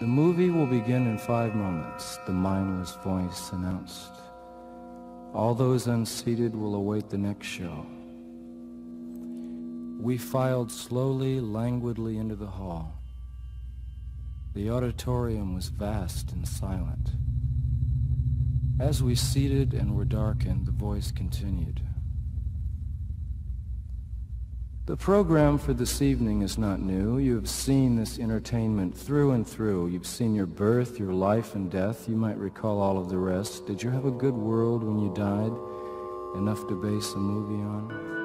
The movie will begin in five moments, the mindless voice announced. All those unseated will await the next show. We filed slowly, languidly into the hall. The auditorium was vast and silent. As we seated and were darkened, the voice continued. The program for this evening is not new. You have seen this entertainment through and through. You've seen your birth, your life and death. You might recall all of the rest. Did you have a good world when you died? Enough to base a movie on?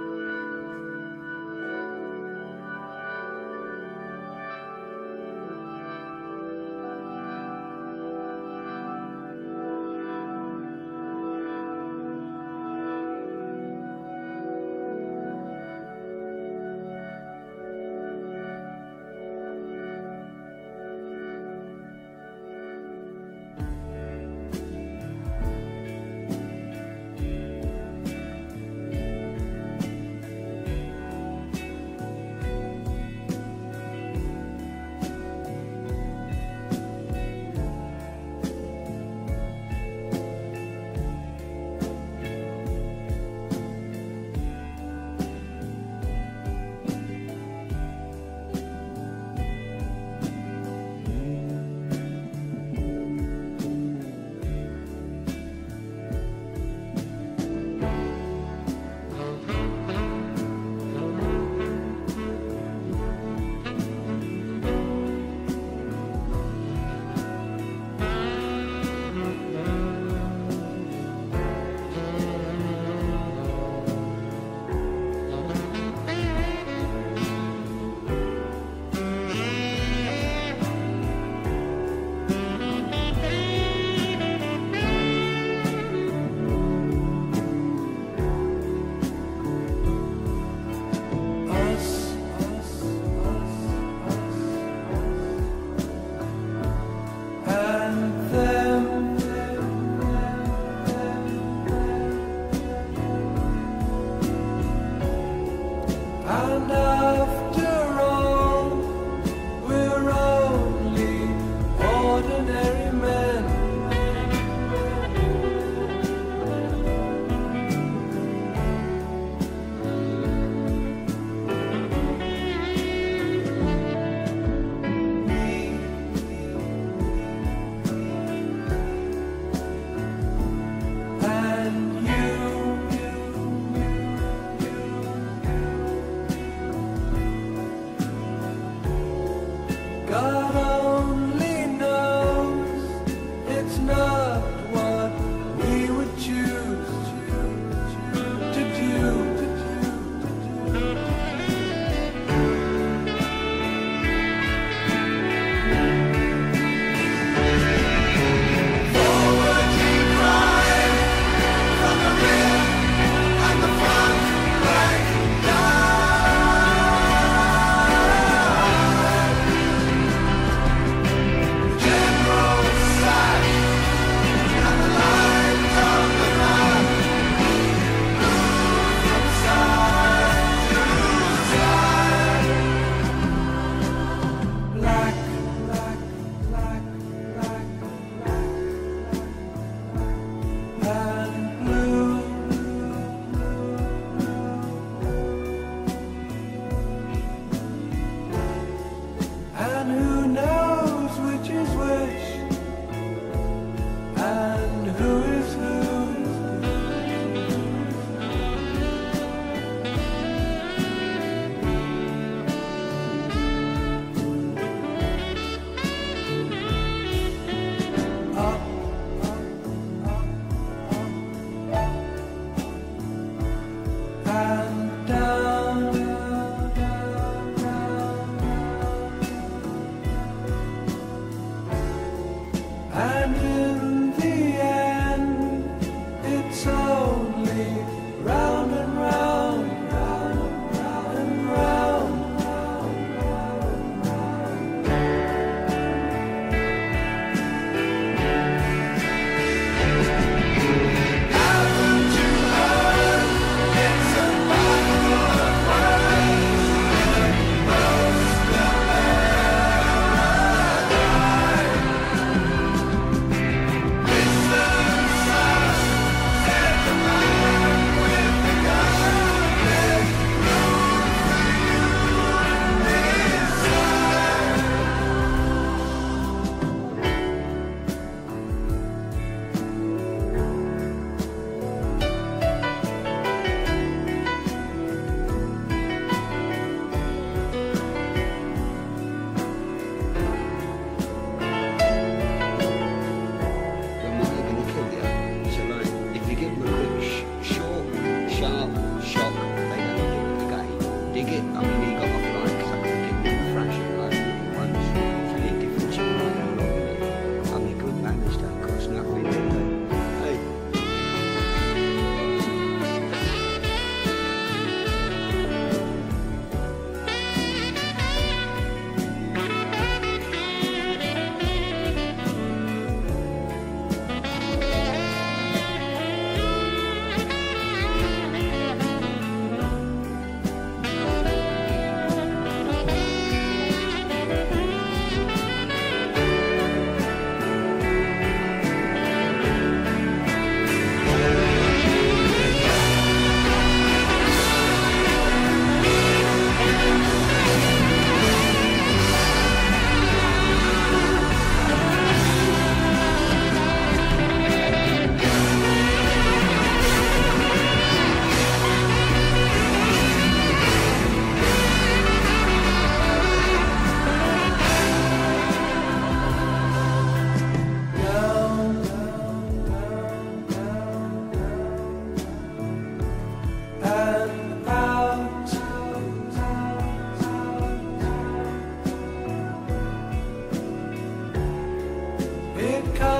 God. come.